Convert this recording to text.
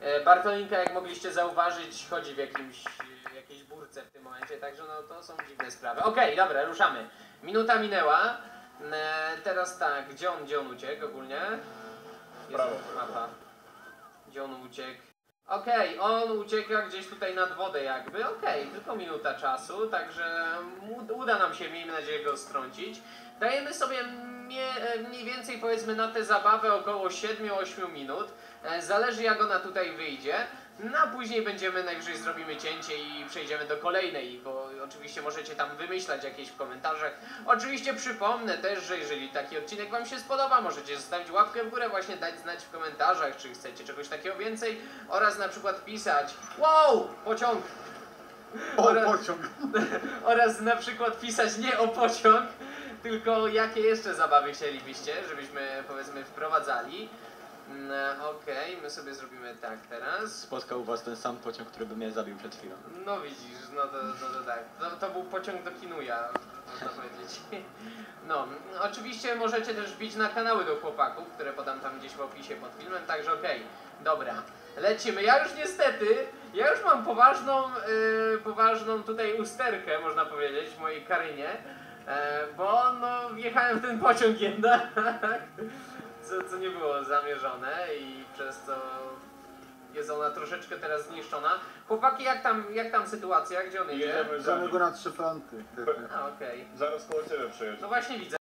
E, Bartolinka, jak mogliście zauważyć, chodzi w jakimś, jakiejś burce w tym momencie, także no to są dziwne sprawy. Okej, dobra, ruszamy. Minuta minęła. E, teraz tak, gdzie on, gdzie on uciekł ogólnie? Jest mapa. Gdzie on uciekł? Okej, on ucieka gdzieś tutaj nad wodę jakby, okej, tylko minuta czasu, także uda nam się, miejmy nadzieję, go strącić. Dajemy sobie mniej więcej powiedzmy na tę zabawę około 7-8 minut, E, zależy jak ona tutaj wyjdzie. No a później będziemy, najwyżej zrobimy cięcie i przejdziemy do kolejnej, bo oczywiście możecie tam wymyślać jakieś w komentarzach. Oczywiście przypomnę też, że jeżeli taki odcinek Wam się spodoba, możecie zostawić łapkę w górę, właśnie dać znać w komentarzach, czy chcecie czegoś takiego więcej oraz na przykład pisać Wow! Pociąg! O, pociąg! oraz na przykład pisać nie o pociąg, tylko jakie jeszcze zabawy chcielibyście, żebyśmy powiedzmy wprowadzali. Mm, Okej, my sobie zrobimy tak teraz. Spotkał was ten sam pociąg, który by mnie zabił przed chwilą. No widzisz, no to, no to tak. To, to był pociąg do Kinuja, można powiedzieć. No, oczywiście możecie też wbić na kanały do chłopaków, które podam tam gdzieś w opisie pod filmem, także okej, dobra. Lecimy. Ja już niestety, ja już mam poważną, yy, poważną tutaj usterkę, można powiedzieć, w mojej karynie, e, bo no wjechałem w ten pociąg jednak, co, co nie było zamierzone i przez co jest ona troszeczkę teraz zniszczona. Chłopaki, jak tam, jak tam sytuacja? Gdzie on jedzie? Jedziemy go na trzy fronty. A, okej. Zaraz koło ciebie przejedzie. No właśnie widzę.